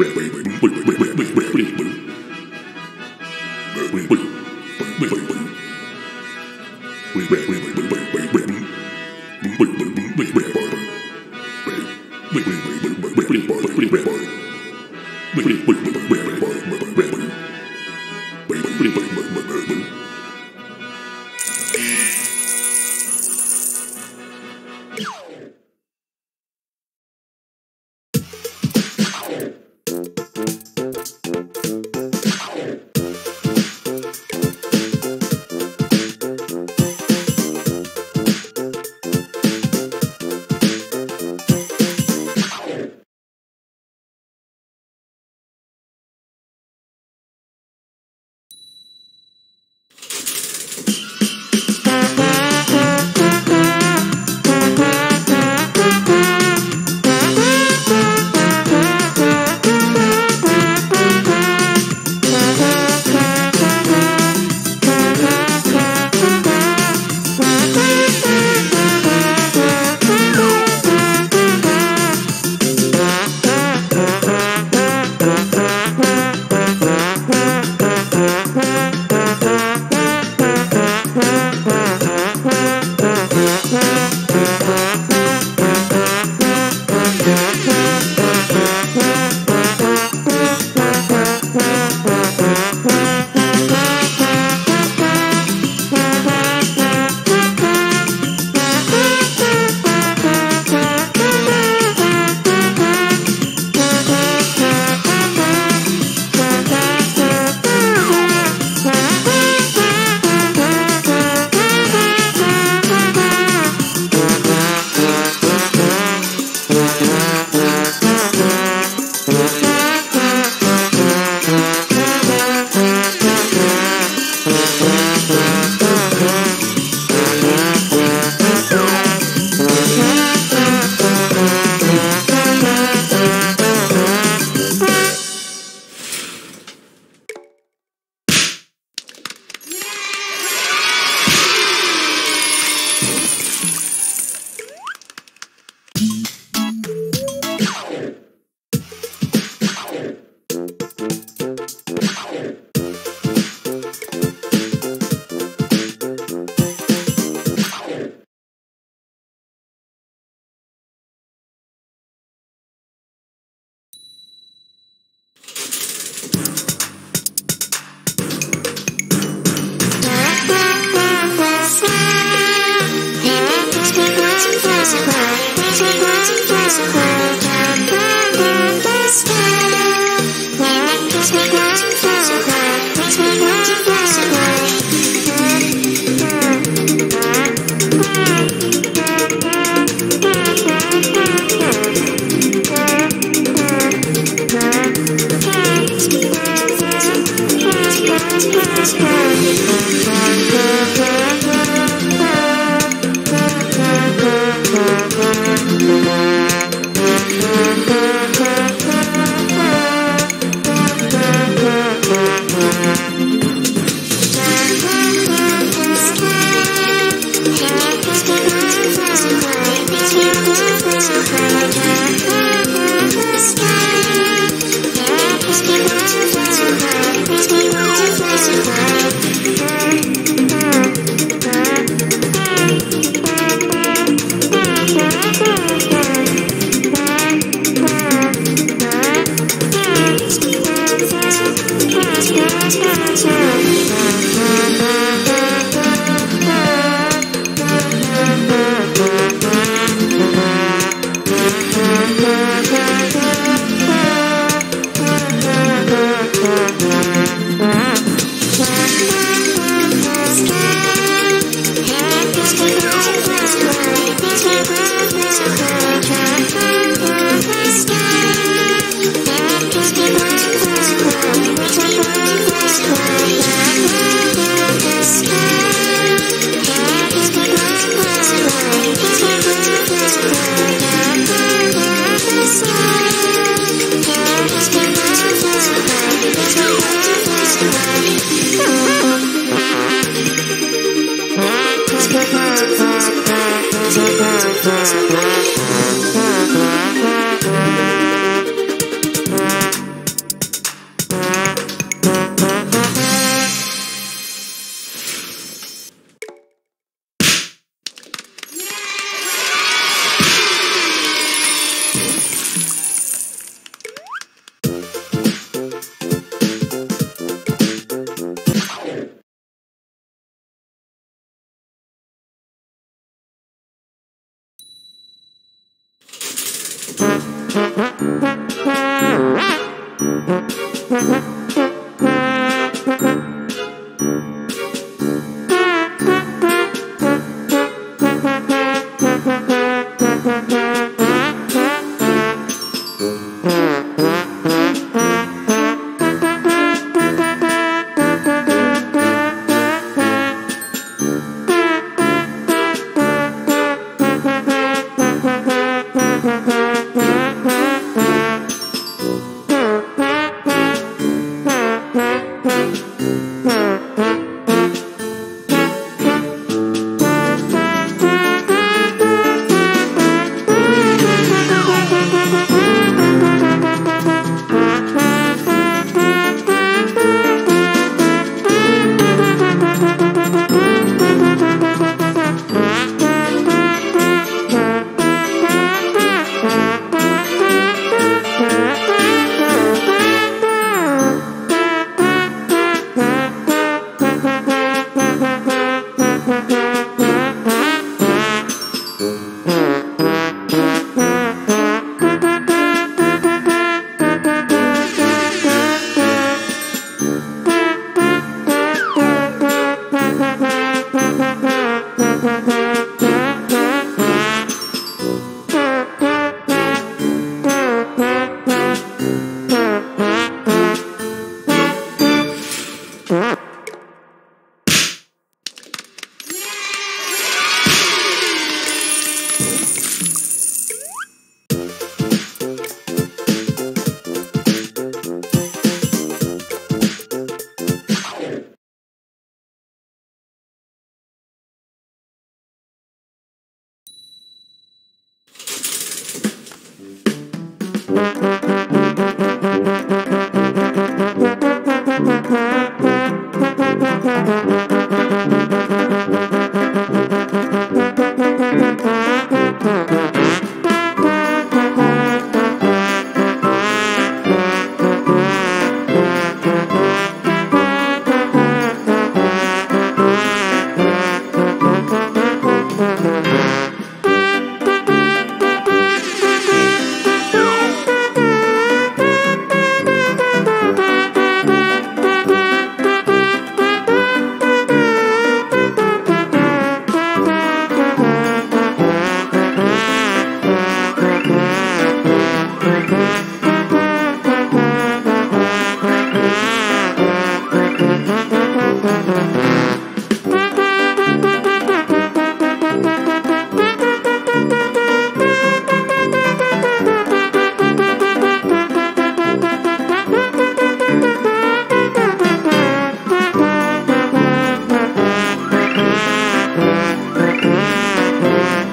Makes sky. Thank you.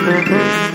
Mm-hmm.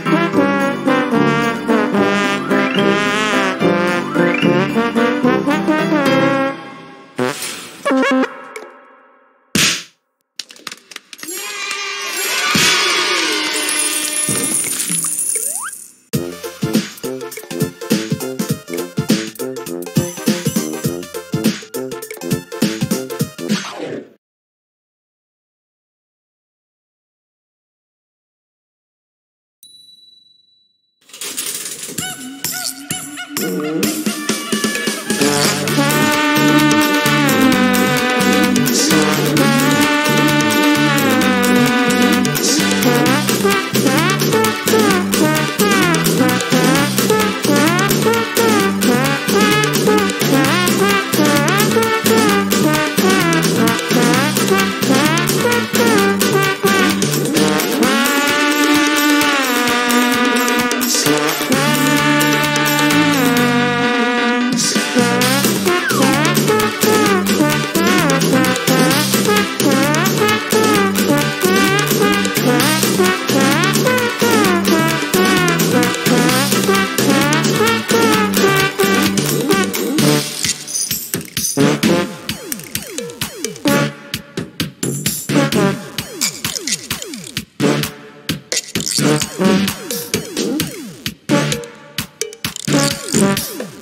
Woo!